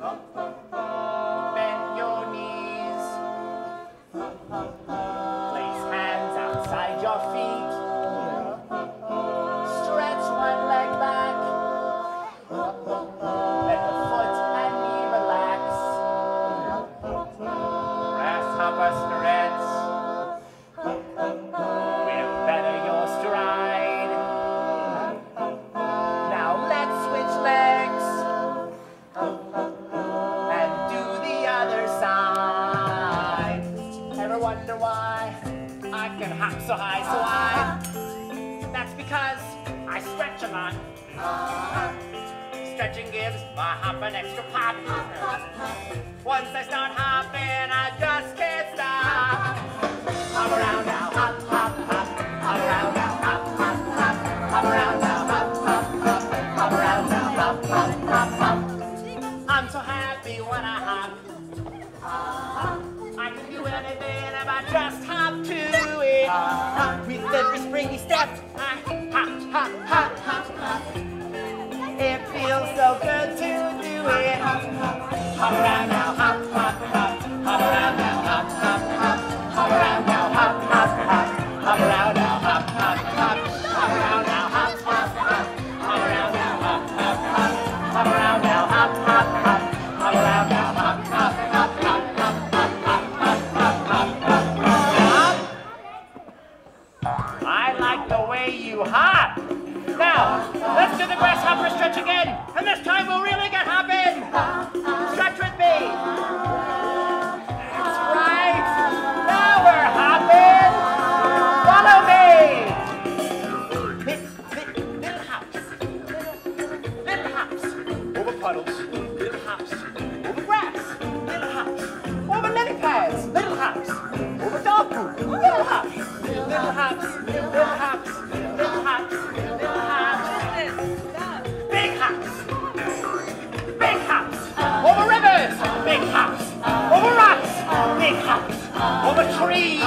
Bend your knees. Place hands outside your feet. Stretch one leg back. Let the foot and knee relax. Grasshopper why I can hop so high, so high? That's because I stretch a lot. Stretching gives my hop an extra pop. Once I start hopping, I just can't stop. Hop around now, hop, hop, hop. Around now, hop, hop, hop. Around now, hop, hop, hop. Hop around now, hop, hop, hop. I'm so happy when I hop. Just hop to it. With every springy step, I hop, hop, hop, hop, hop. It feels so good to do it. Hop hop, hop, hop. Hop around now, hop, hop, hop. Hop around now, hop, hop, hop. Hop around now, hop, hop, hop. Hop around now, hop, hop, hop. Hop around now, hop, hop, hop. Hop around now, hop, hop, hop. Hop you. Now, let's do the grasshopper stretch again, and this time we'll really get hopping. Stretch with me. That's right. Now we're hopping. Follow me. Little, little, little hops. Little, little hops. Over puddles. of a tree